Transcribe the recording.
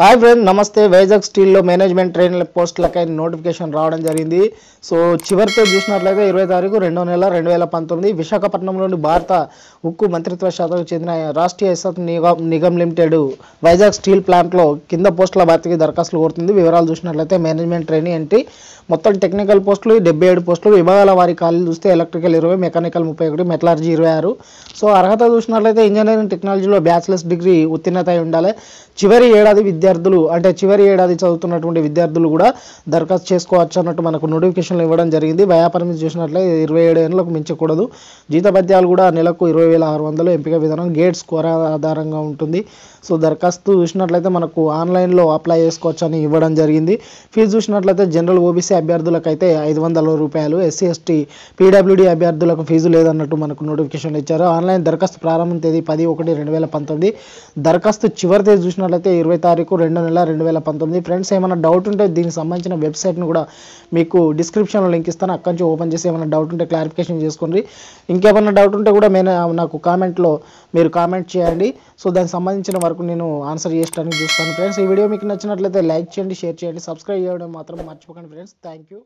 Hi friend నమస్తే. వైజాగ్ స్టీల్లో management ట్రైన్ల పోస్టులకై నోటిఫికేషన్ రావడం జరిగింది. సో చివరితో చూసినట్లయితే ఇరవై తారీఖు రెండో నెల రెండు వేల పంతొమ్మిది విశాఖపట్నంలోని భారత ఉక్కు మంత్రిత్వ శాఖకు చెందిన రాష్ట్రీయ ఇసత్ నిగమ్ నిగమ్ లిమిటెడ్ వైజాగ్ స్టీల్ ప్లాంట్లో కింద పోస్టుల భర్తీకి దరఖాస్తులు కోరుతుంది. వివరాలు చూసినట్లయితే మేనేజ్మెంట్ ట్రైనింగ్ ఎంట్రీ మొత్తం టెక్నికల్ పోస్టులు డెబ్బై ఏడు పోస్టులు విభాగాల వారి ఖాళీలు చూస్తే ఎలక్ట్రికల్ ఇరవై మెకానికల్ ముప్పై ఒకటి మెటలర్జీ ఇరవై ఆరు. సో అర్హత చూసినట్లయితే ఇంజనీరింగ్ టెక్నాలజీలో బ్యాచిలర్స్ డిగ్రీ ఉత్తీర్ణత ఉండాలి. చివరి ఏడాది విద్యార్థులు అంటే చివరి ఏడాది చదువుతున్నటువంటి విద్యార్థులు కూడా దరఖాస్తు చేసుకోవచ్చు అన్నట్టు మనకు నోటిఫికేషన్లు ఇవ్వడం జరిగింది. వయాపరిమితి చూసినట్లయితే ఇరవై ఏడు ఏళ్ళకు మించకూడదు. జీతభత్యాలు కూడా నెలకు ఇరవై వేల ఆరు వందలు ఎంపిక విధానం గేట్ స్కోర్ ఆధారంగా ఉంటుంది. సో దరఖాస్తు చూసినట్లయితే మనకు ఆన్లైన్లో అప్లై చేసుకోవచ్చు అని ఇవ్వడం జరిగింది. ఫీజు చూసినట్లయితే జనరల్ ఓబీసీ అభ్యర్థులకు అయితే ఐదు వందల రూపాయలు ఎస్సీ ఎస్టీ పీడబ్ల్యూడీ అభ్యర్థులకు ఫీజు లేదన్నట్టు మనకు నోటిఫికేషన్ ఇచ్చారు. ఆన్లైన్ దరఖాస్తు ప్రారంభం తేదీ పది ఒకటి రెండు వేల పంతొమ్మిది. దరఖాస్తు చివరి తేదీ చూసినట్లయితే ఇరవై తారీఖు తారీఖు రెండు నెల రెండు వేల పంతొమ్మిది. ఫ్రెండ్స్ ఏమైనా డౌట్ ఉంటే దీనికి సంబంధించిన వెబ్సైట్ని కూడా మీకు డిస్క్రిప్షన్లో లింక్ ఇస్తాను. అక్కడి నుంచి ఓపెన్ చేసి ఏమైనా డౌట్ ఉంటే క్లారిఫికేషన్ చేసుకోండి. ఇంకేమైనా డౌట్ ఉంటే కూడా నేను నాకు కామెంట్లో మీరు కామెంట్ చేయండి. సో దానికి సంబంధించిన వరకు నేను ఆన్సర్ చేయడానికి చూస్తాను. ఫ్రెండ్స్ ఈ వీడియో మీకు నచ్చినట్లయితే లైక్ చేయండి షేర్ చేయండి సబ్స్క్రైబ్ చేయడం మాత్రం మర్చిపోకండి. Friends thank you